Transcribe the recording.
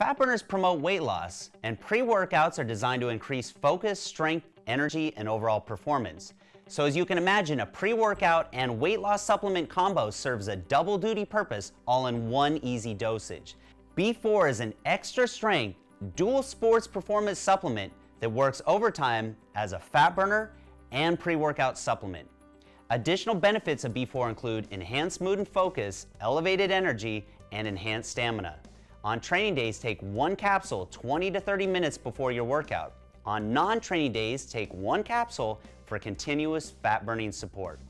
Fat burners promote weight loss, and pre-workouts are designed to increase focus, strength, energy, and overall performance. So as you can imagine, a pre-workout and weight loss supplement combo serves a double duty purpose all in one easy dosage. B4 is an extra strength, dual sports performance supplement that works overtime as a fat burner and pre-workout supplement. Additional benefits of B4 include enhanced mood and focus, elevated energy, and enhanced stamina. On training days, take one capsule 20 to 30 minutes before your workout. On non-training days, take one capsule for continuous fat burning support.